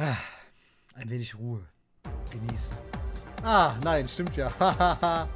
Ein wenig Ruhe. Genießen. Ah, nein, stimmt ja.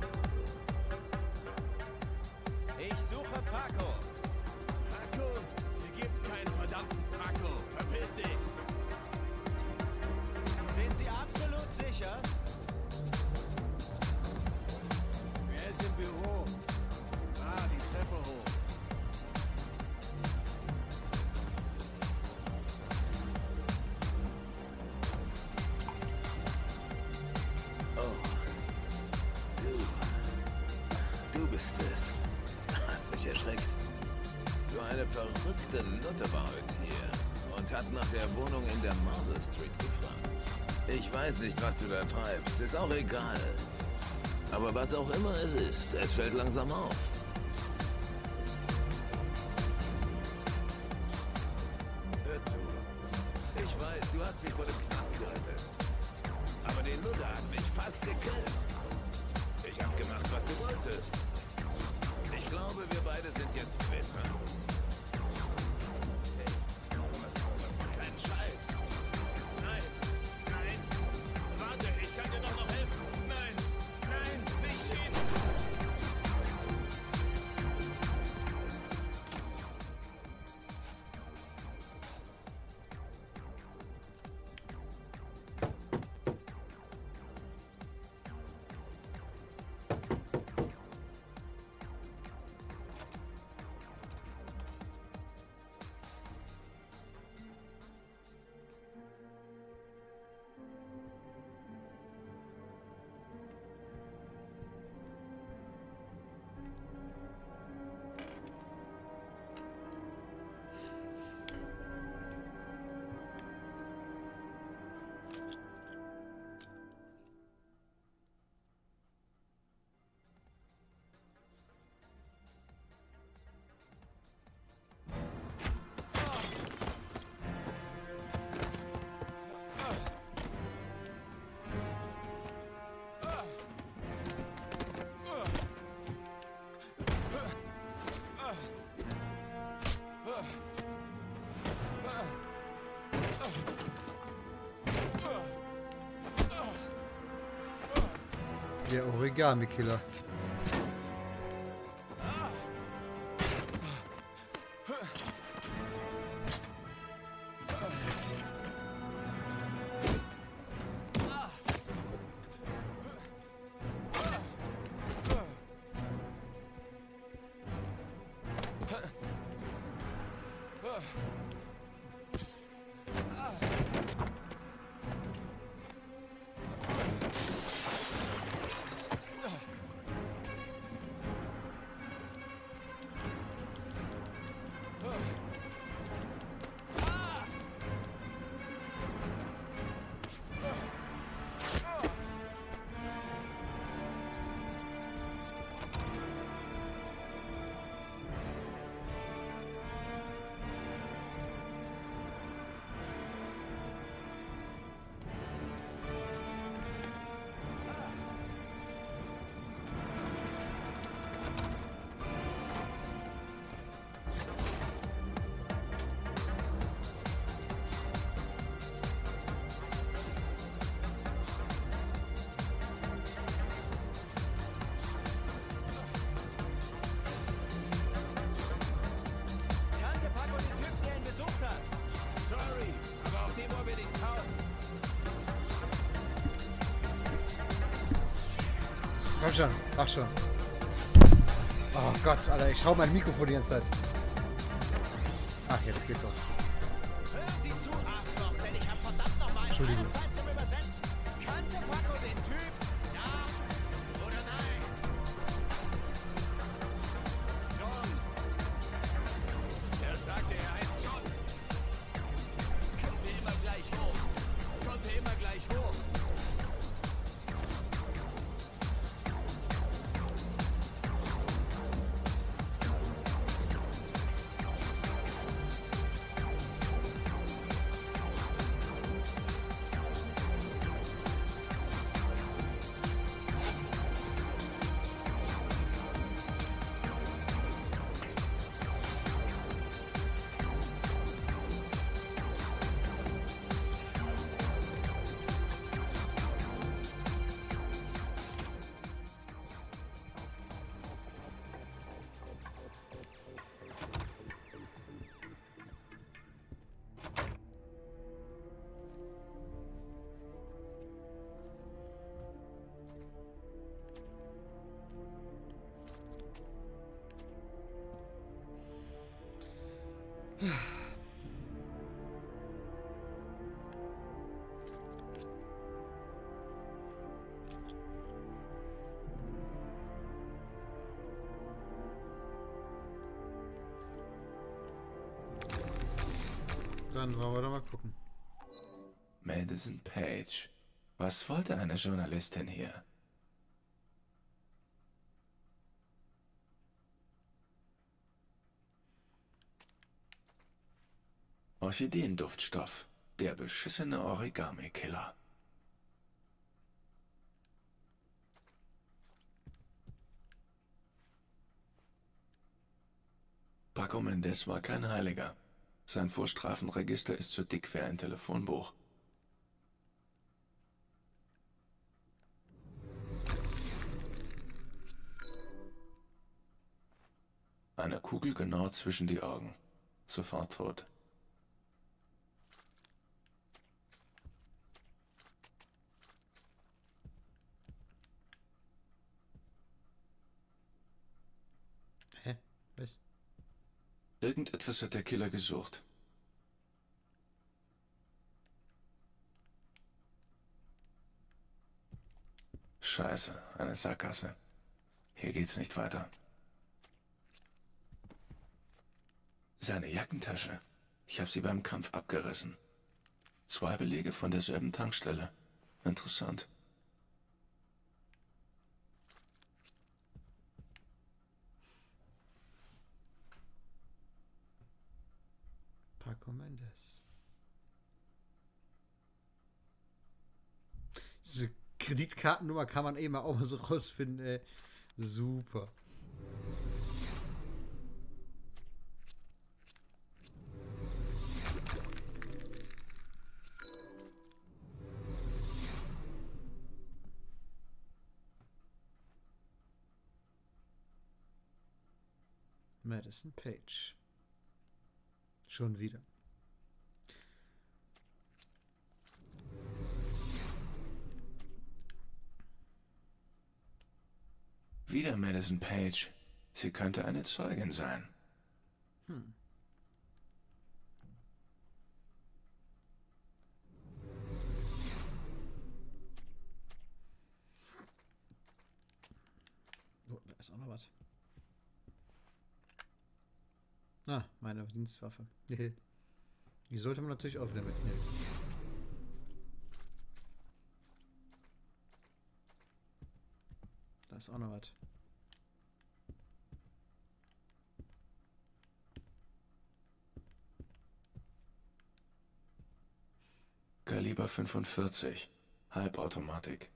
auch egal. Aber was auch immer es ist, es fällt langsam auf. Hör zu. Ich weiß, du hast mich vor dem Knast gerettet. Aber die Nutte hat mich fast gekillt. Ich hab gemacht, was du wolltest. Ich glaube, wir beide sind jetzt quitt. Der Origami-Killer. Komm schon, mach schon. Oh Gott, Alter, ich schau mein Mikrofon die ganze Zeit. Ach, jetzt geht's doch. Hören Dann wollen wir doch mal gucken. Madison Page. Was wollte eine Journalistin hier? Orchideenduftstoff. Der beschissene Origami-Killer. Paco Mendes war kein Heiliger. Sein Vorstrafenregister ist so dick wie ein Telefonbuch. Eine Kugel genau zwischen die Augen. Sofort tot. Hä? Was? Irgendetwas hat der Killer gesucht. Scheiße, eine Sackgasse. Hier geht's nicht weiter. Seine Jackentasche. Ich habe sie beim Kampf abgerissen. Zwei Belege von derselben Tankstelle. Interessant. Mendes. Diese Kreditkartennummer kann man eben auch mal so rausfinden, ey. Super. Madison Page. Schon wieder. Wieder Madison Page. Sie könnte eine Zeugin sein. Oh, da ist auch noch was. Ah, meine Dienstwaffe. Die sollte man natürlich auch wieder mitnehmen. Da ist auch noch was. Kaliber 45. Halbautomatik.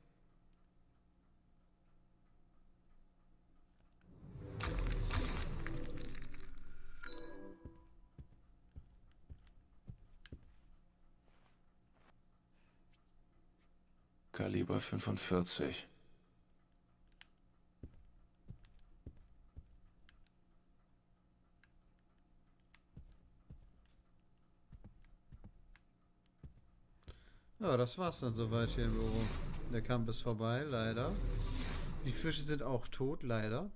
Kaliber 45. Ja, das war's dann soweit hier im Büro. Der Kampf ist vorbei, leider. Die Fische sind auch tot, leider.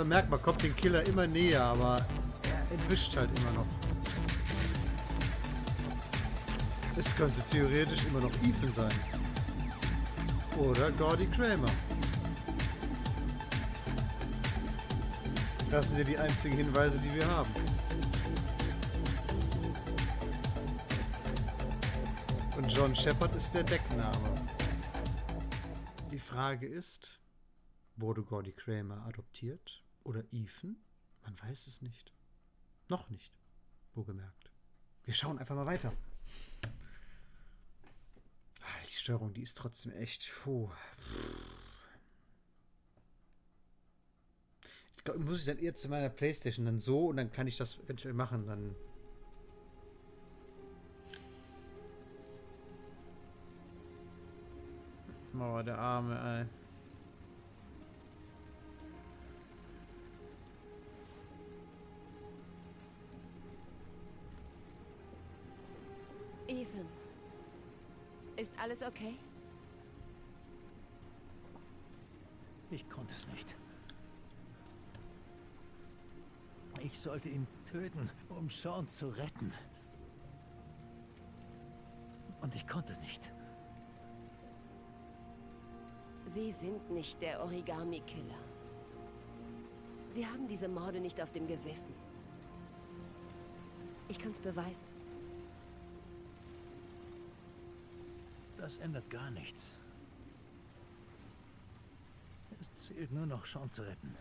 Man merkt, man kommt den Killer immer näher, aber er entwischt halt immer noch. Es könnte theoretisch immer noch Ethan sein. Oder Gordy Kramer. Das sind ja die einzigen Hinweise, die wir haben. Und John Shepard ist der Deckname. Die Frage ist, Wurde Gordy Kramer adoptiert? Oder Ethan? Man weiß es nicht. Noch nicht. Wohlgemerkt. Wir schauen einfach mal weiter. Ah, Die Steuerung, die ist trotzdem echt. Puh. Ich glaube, muss ich dann eher zu meiner Playstation dann so und dann kann ich das eventuell machen. Dann. Oh, der Arme, ey. Ethan. Ist alles okay? Ich konnte es nicht. Ich sollte ihn töten, um Sean zu retten. Und ich konnte nicht. Sie sind nicht der Origami-Killer. Sie haben diese Morde nicht auf dem Gewissen. Ich kann's beweisen. Das ändert gar nichts. Es zählt nur noch, Sean zu retten.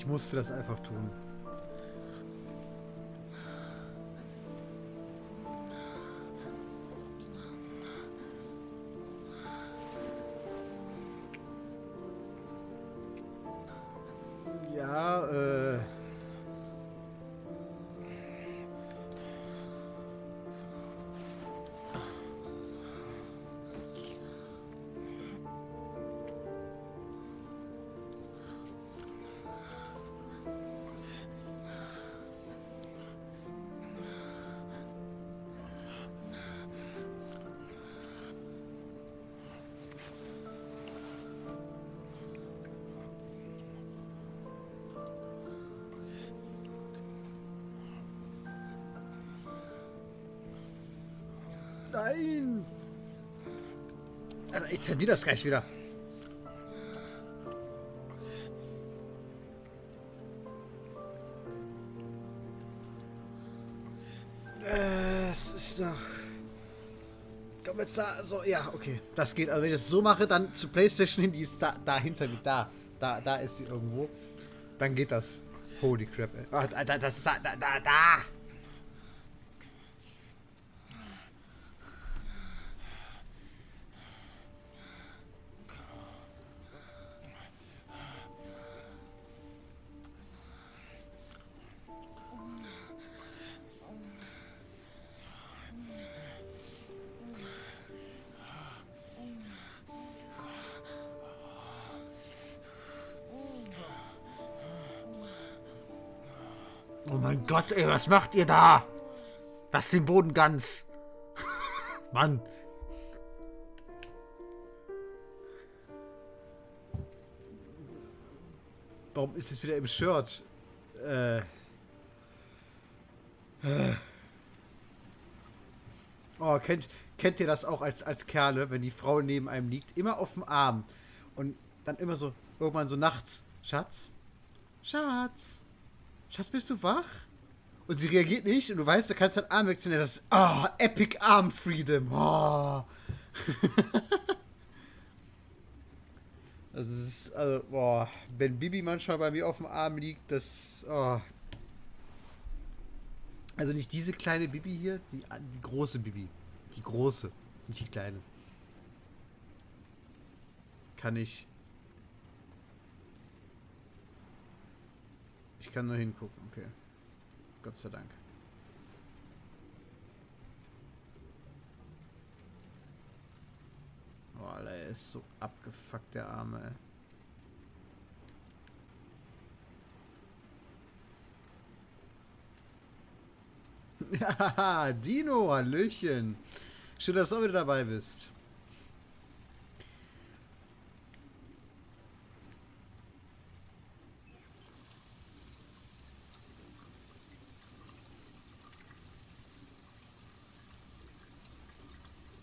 Ich musste das einfach tun. Alter, Ich zendiere das gleich wieder. Es ist doch. Komm jetzt da. So, ja, okay. Das geht. Also, wenn ich das so mache, dann zur Playstation hin, die ist da, da hinter mir. Da. Da, da ist sie irgendwo. Dann geht das. Holy crap, ey. Ah, da, das ist da, da, da, Gott, ey, was macht ihr da? Lasst den Boden ganz. Mann. Warum ist es wieder im Shirt? Äh. Äh. Oh, kennt, kennt ihr das auch als, als Kerle, wenn die Frau neben einem liegt, immer auf dem Arm und dann immer so, irgendwann so nachts, Schatz, Schatz, Schatz, bist du wach? Und sie reagiert nicht und du weißt, du kannst deinen Arm wegziehen. Das ist, oh, Epic Arm Freedom. Oh. das ist, also, boah, wenn Bibi manchmal bei mir auf dem Arm liegt, das, oh. Also nicht diese kleine Bibi hier, die, die große Bibi. Die große, nicht die kleine. Kann ich. Ich kann nur hingucken, okay. Gott sei Dank. Oh, Alter, er ist so abgefuckt, der Arme, ey. Ja, Dino, Hallöchen. Schön, dass du auch wieder dabei bist.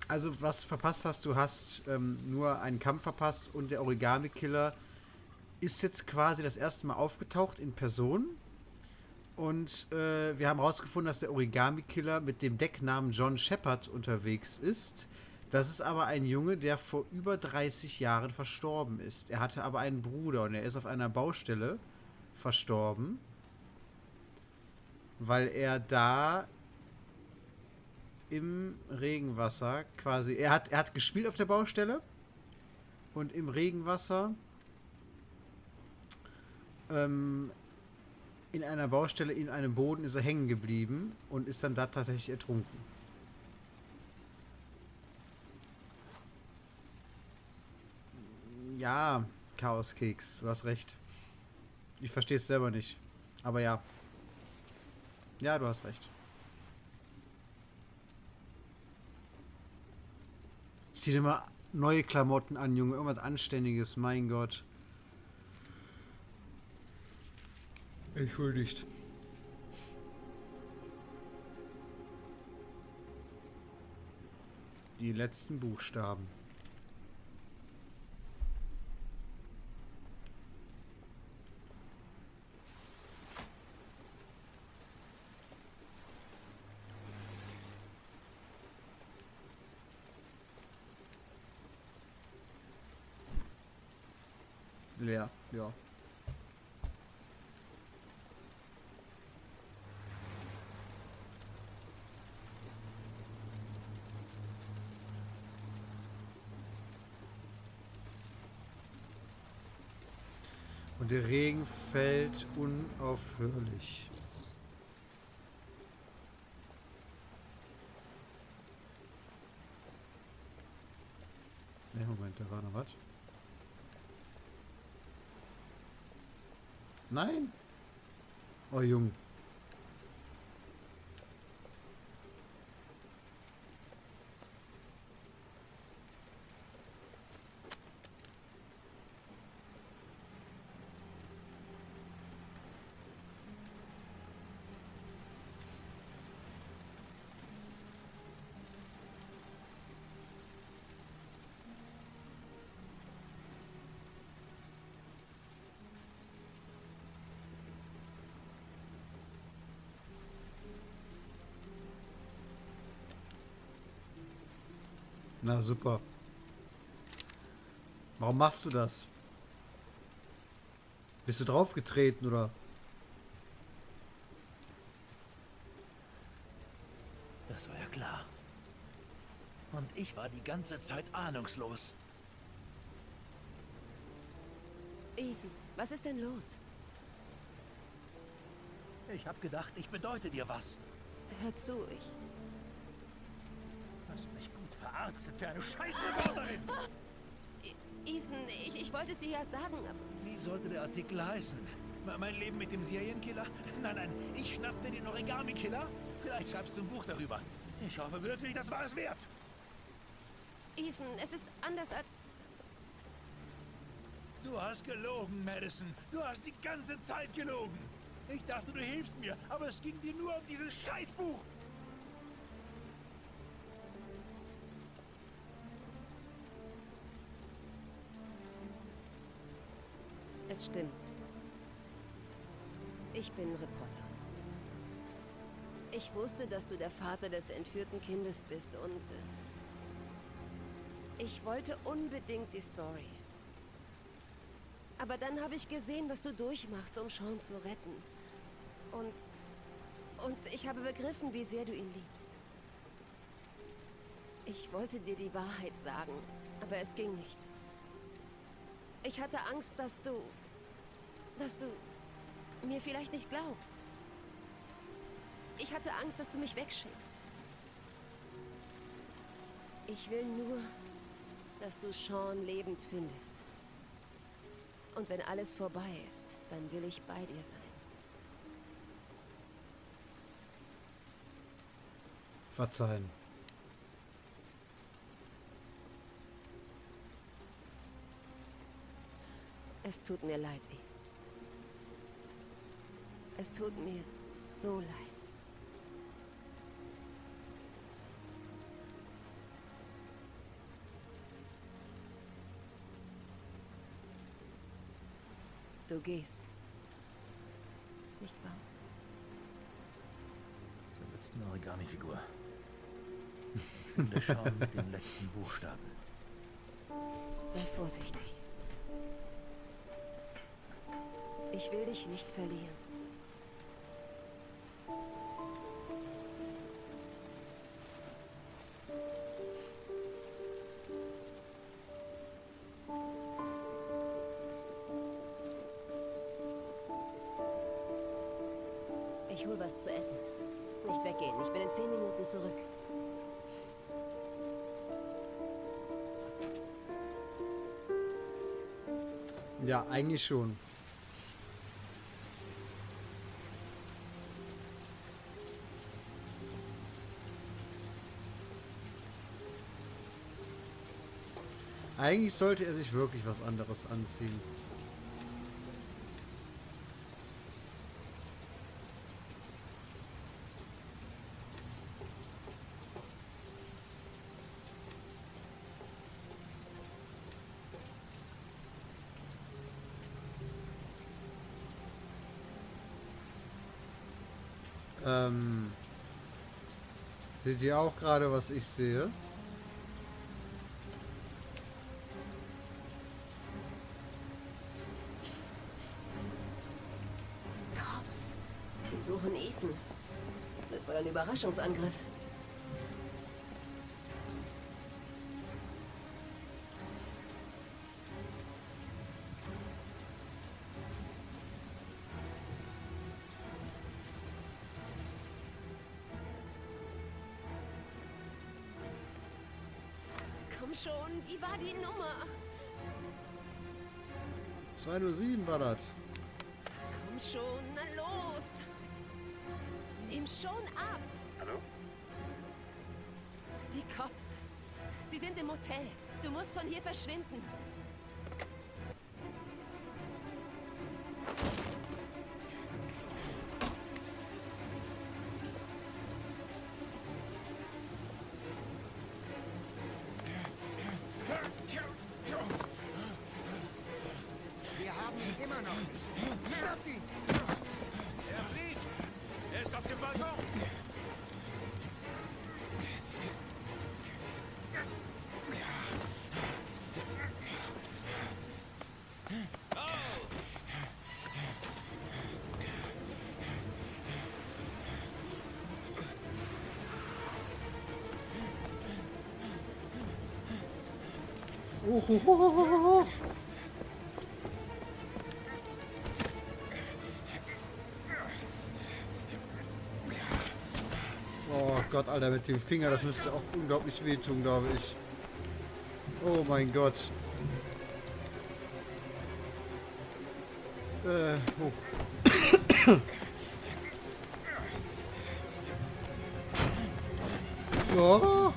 Also, was verpasst hast, du hast ähm, nur einen Kampf verpasst und der Origami-Killer ist jetzt quasi das erste Mal aufgetaucht in Person. Und äh, wir haben herausgefunden, dass der Origami-Killer mit dem Decknamen John Shepard unterwegs ist. Das ist aber ein Junge, der vor über 30 Jahren verstorben ist. Er hatte aber einen Bruder und er ist auf einer Baustelle verstorben, weil er da im Regenwasser quasi. Er hat, er hat gespielt auf der Baustelle und im Regenwasser ähm, in einer Baustelle in einem Boden ist er hängen geblieben und ist dann da tatsächlich ertrunken. Ja, Chaoskeks, du hast recht. Ich verstehe es selber nicht. Aber ja. Ja, du hast recht. Zieh dir mal neue Klamotten an, Junge. Irgendwas Anständiges, mein Gott. Entschuldigt. Die letzten Buchstaben. Leer, ja. Und Regen fällt unaufhörlich. Ne, Moment, da war noch was. Nein! Oh, Jung. Na super. Warum machst du das? Bist du draufgetreten oder? Das war ja klar. Und ich war die ganze Zeit ahnungslos. Ethan, was ist denn los? Ich hab gedacht, ich bedeute dir was. Hör zu, ich. Hast mich gut verarztet für eine Scheißreporterin. Ethan, ich, ich wollte es dir ja sagen, aber. Wie sollte der Artikel heißen? Me- Mein Leben mit dem Serienkiller? Nein, nein, ich schnappte den Origami-Killer? Vielleicht schreibst du ein Buch darüber. Ich hoffe wirklich, das war es wert. Ethan, es ist anders als. Du hast gelogen, Madison. Du hast die ganze Zeit gelogen. Ich dachte, du hilfst mir, aber es ging dir nur um dieses Scheißbuch. Es stimmt. Ich bin Reporterin. Ich wusste, dass du der Vater des entführten Kindes bist und äh, ich wollte unbedingt die Story. Aber dann habe ich gesehen, was du durchmachst, um Sean zu retten. Und und ich habe begriffen, wie sehr du ihn liebst. Ich wollte dir die Wahrheit sagen, aber es ging nicht. Ich hatte Angst, dass du. Dass du mir vielleicht nicht glaubst. Ich hatte Angst, dass du mich wegschickst. Ich will nur, dass du Sean lebend findest. Und wenn alles vorbei ist, dann will ich bei dir sein. verzeihen. Es tut mir leid, Eve. Es tut mir so leid. Du gehst. Nicht wahr? Zur letzten Origami-Figur. Der Schaum mit den letzten Buchstaben. Sei vorsichtig. Ich will dich nicht verlieren. Ja, eigentlich schon. Eigentlich sollte er sich wirklich was anderes anziehen. Seht ihr auch gerade, was ich sehe? Cops. Sie suchen Ethan. Das war ein Überraschungsangriff. Komm schon, wie war die Nummer? 207 war das. Komm schon, na los. Nimm schon ab. Hallo? Die Cops. Sie sind im Hotel. Du musst von hier verschwinden. Uhuhuhuhu. Oh Gott, Alter, mit dem Finger, das müsste auch unglaublich wehtun, glaube ich. Oh mein Gott. Äh, hoch. Oh.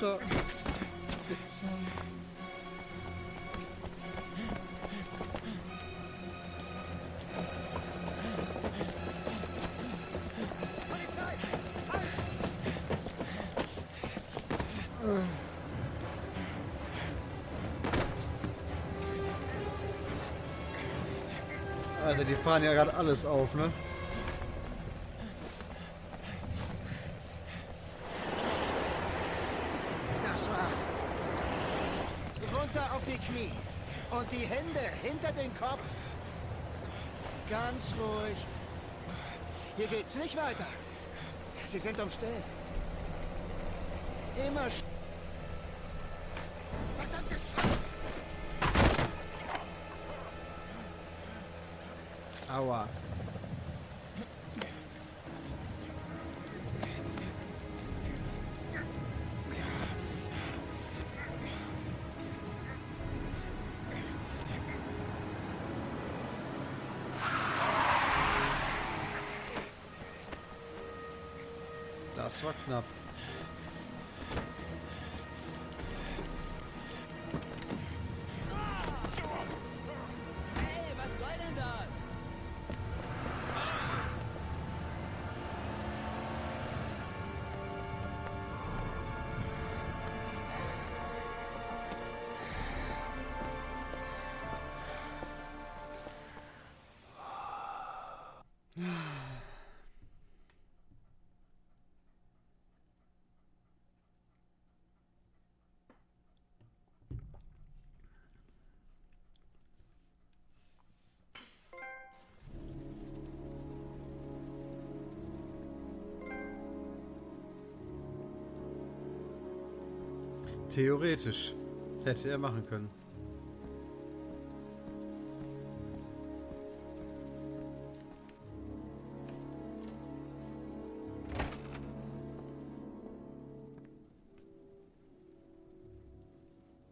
Runter. Alter, die fahren ja gerade alles auf, ne? War's. Runter auf die Knie. Und die Hände hinter den Kopf. Ganz ruhig. Hier geht's nicht weiter. Sie sind umstellt. Immer Das war knapp. Theoretisch. Hätte er machen können.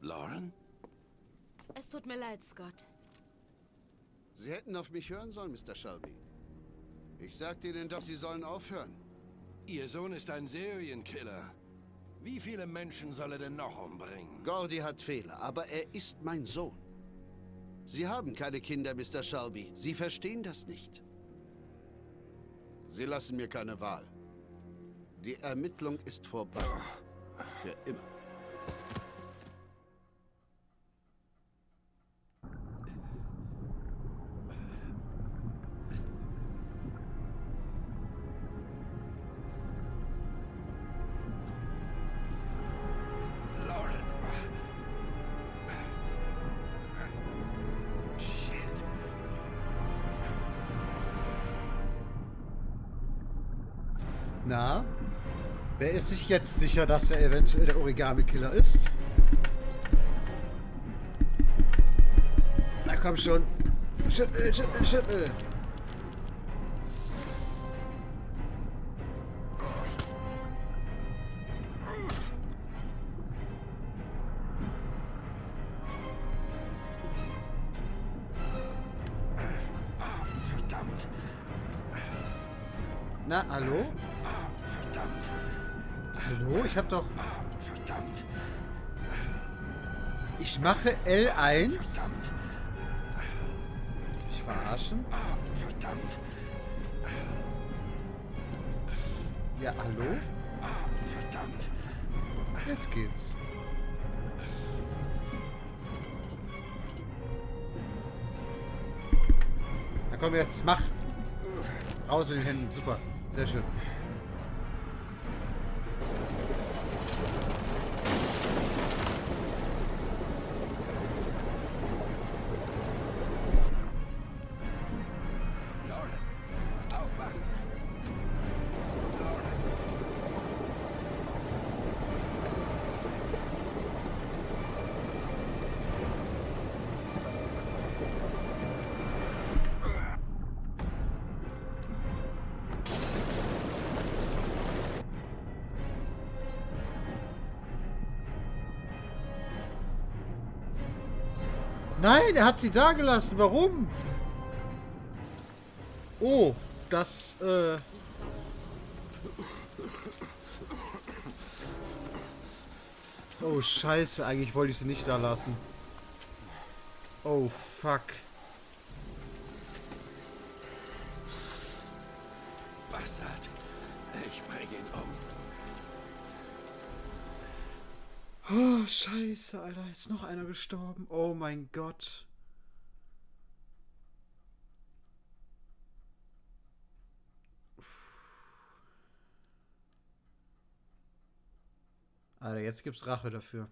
Lauren? Es tut mir leid, Scott. Sie hätten auf mich hören sollen, Mr. Shelby. Ich sagte Ihnen doch, Sie sollen aufhören. Ihr Sohn ist ein Serienkiller. Wie viele Menschen soll er denn noch umbringen? Gordy hat Fehler, aber er ist mein Sohn. Sie haben keine Kinder, Mr. Shelby. Sie verstehen das nicht. Sie lassen mir keine Wahl. Die Ermittlung ist vorbei. Für immer. Na? Wer ist sich jetzt sicher, dass er eventuell der Origami-Killer ist? Na komm schon. Schüttel, schüttel, schüttel. Ich mache L1. Verdammt! Willst mich verarschen? Verdammt! Ja, hallo? Verdammt! Jetzt geht's. Na komm jetzt, mach. Raus mit den Händen. Super. Sehr schön. Nein, er hat sie da gelassen. Warum? Oh, das, äh... Oh, scheiße. Eigentlich wollte ich sie nicht da lassen. Oh, fuck. Bastard! Ich bring ihn um. Oh, scheiße, Alter. Ist noch einer gestorben. Oh mein Gott. Alter, jetzt gibt's Rache dafür.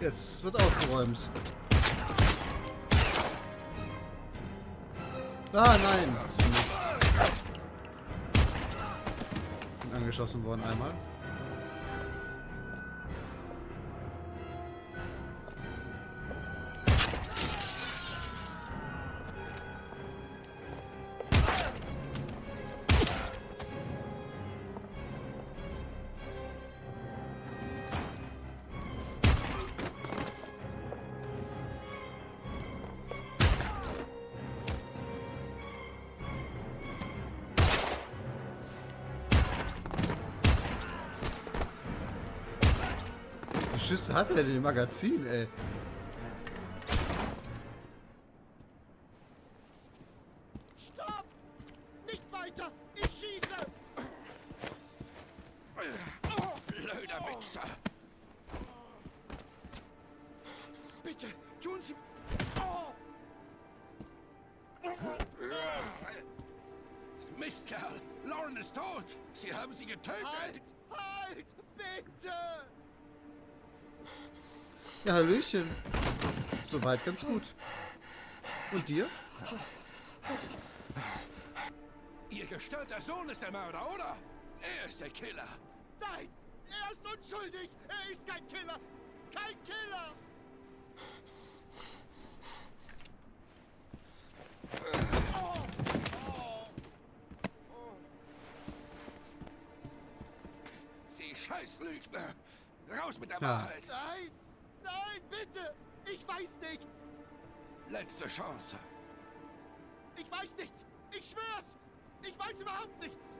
Jetzt wird aufgeräumt. Ah, nein. Mist. Bin angeschossen worden einmal. Schüsse hat er denn im Magazin, ey? Soweit ganz gut. Und dir? Ihr gestörter Sohn ist der Mörder, oder? Er ist der Killer. Nein! Er ist unschuldig! Er ist kein Killer! Kein Killer! Sie Scheißlügner. Raus mit der Ja. Wahrheit. Nein! Nein, bitte! Ich weiß nichts! Letzte Chance. Ich weiß nichts! Ich schwör's! Ich weiß überhaupt nichts!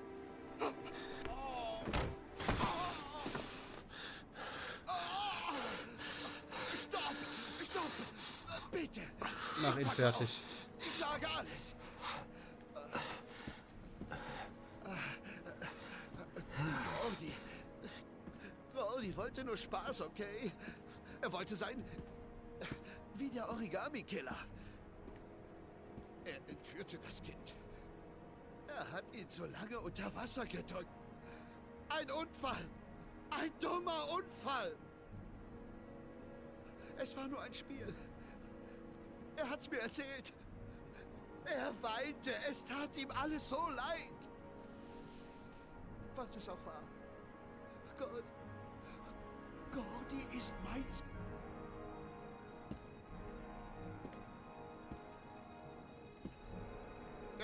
Stopp! Stopp! Bitte! Mach ihn fertig. Ich sage alles! Gordy. Gordy wollte nur Spaß, okay? Er wollte sein wie der Origami-Killer. Er entführte das Kind. Er hat ihn so lange unter Wasser gedrückt. Ein Unfall! Ein dummer Unfall! Es war nur ein Spiel. Er hat's mir erzählt. Er weinte. Es tat ihm alles so leid. Was es auch war. Gordy. Gordy ist mein.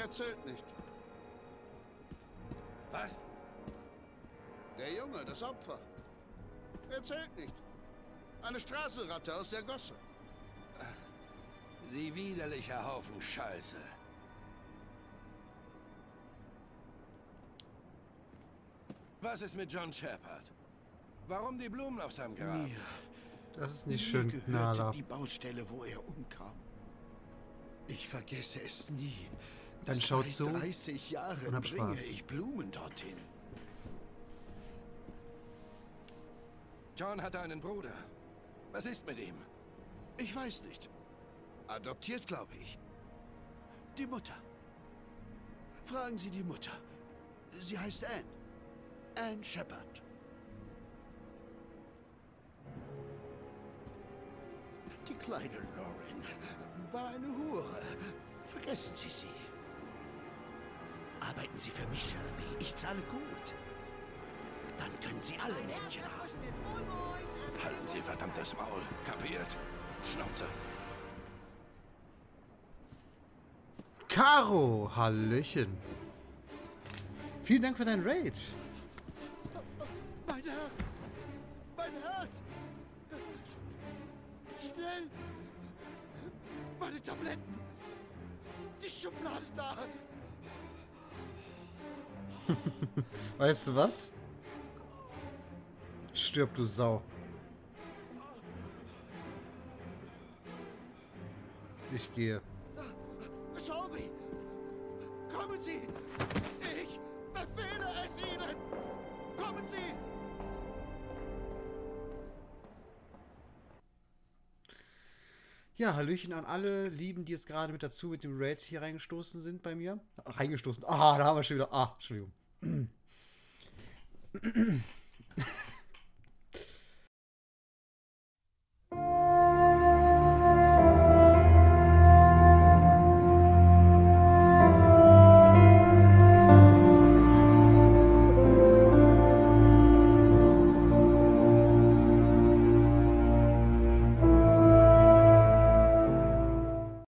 Er zählt nicht. Was? Der Junge, das Opfer. Er zählt nicht. Eine Straßenratte aus der Gosse. Sie widerlicher Haufen Scheiße. Was ist mit John Shepard? Warum die Blumen auf seinem Grab? Das ist nicht Mir schön, gehörte Nala. die Baustelle, wo er umkam. Ich vergesse es nie. Dann Seit schaut zu 30 Jahren und bringe Spaß. ich Blumen dorthin. John hatte einen Bruder. Was ist mit ihm? Ich weiß nicht. Adoptiert, glaube ich. Die Mutter. Fragen Sie die Mutter. Sie heißt Anne. Anne Shepard. Die kleine Lauren war eine Hure. Vergessen Sie sie. Arbeiten Sie für mich, Shelby. Ich zahle gut. Dann können Sie alle Mädchen haben. Halten Sie verdammtes Maul. Kapiert? Schnauze. Caro, Hallöchen. Vielen Dank für dein Raid. Mein Herz! Mein Herz! Schnell! Meine Tabletten! Die Schublade da! Weißt du was? Stirb, du Sau. Ich gehe. Shelby! Kommen Sie! Ich befehle es Ihnen! Kommen Sie! Ja, Hallöchen an alle Lieben, die jetzt gerade mit dazu mit dem Raid hier reingestoßen sind bei mir. Reingestoßen. Ah, da haben wir schon wieder. Ah, Entschuldigung.